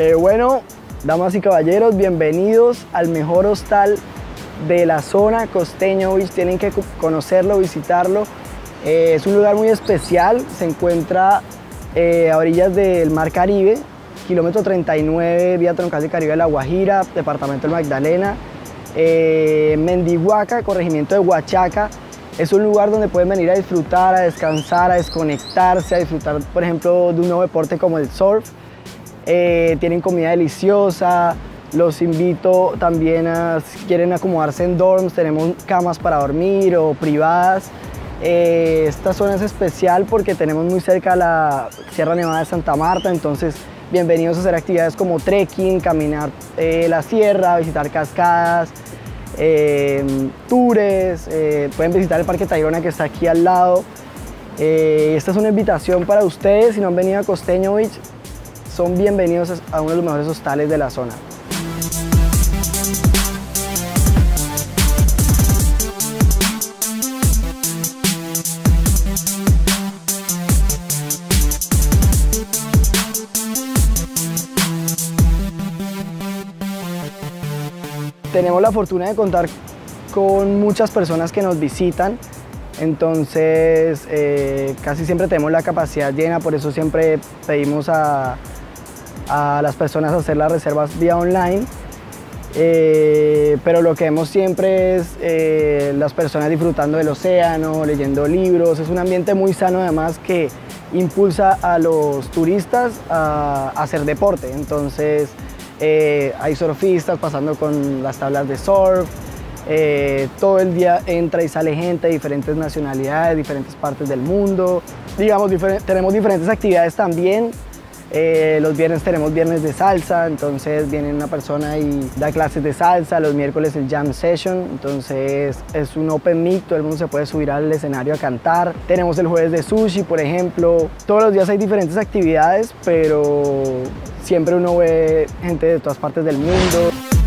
Eh, bueno, damas y caballeros, bienvenidos al mejor hostal de la zona costeño Tienen que conocerlo, visitarlo. Eh, es un lugar muy especial, se encuentra eh, a orillas del Mar Caribe, kilómetro 39, vía troncal de Caribe La Guajira, departamento del Magdalena. Mendihuaca, corregimiento de Huachaca. Es un lugar donde pueden venir a disfrutar, a descansar, a desconectarse, a disfrutar, por ejemplo, de un nuevo deporte como el surf. Eh, tienen comida deliciosa, los invito también a, si quieren acomodarse en dorms, tenemos camas para dormir o privadas. Eh, esta zona es especial porque tenemos muy cerca la Sierra Nevada de Santa Marta, entonces bienvenidos a hacer actividades como trekking, caminar eh, la sierra, visitar cascadas, tours, pueden visitar el Parque Tayrona que está aquí al lado. esta es una invitación para ustedes, si no han venido a Costeño son bienvenidos a uno de los mejores hostales de la zona. Tenemos la fortuna de contar con muchas personas que nos visitan, entonces eh, casi siempre tenemos la capacidad llena, por eso siempre pedimos a, a las personas a hacer las reservas vía online. Eh, pero lo que vemos siempre es eh, las personas disfrutando del océano, leyendo libros. Es un ambiente muy sano además que impulsa a los turistas a, hacer deporte. Entonces eh, hay surfistas pasando con las tablas de surf. todo el día entra y sale gente de diferentes nacionalidades, diferentes partes del mundo. Digamos, tenemos diferentes actividades también eh, los viernes tenemos viernes de salsa, entonces viene una persona y da clases de salsa. Los miércoles el jam session, entonces es un open mic, todo el mundo se puede subir al escenario a cantar. Tenemos el jueves de sushi, por ejemplo. Todos los días hay diferentes actividades, pero siempre uno ve gente de todas partes del mundo.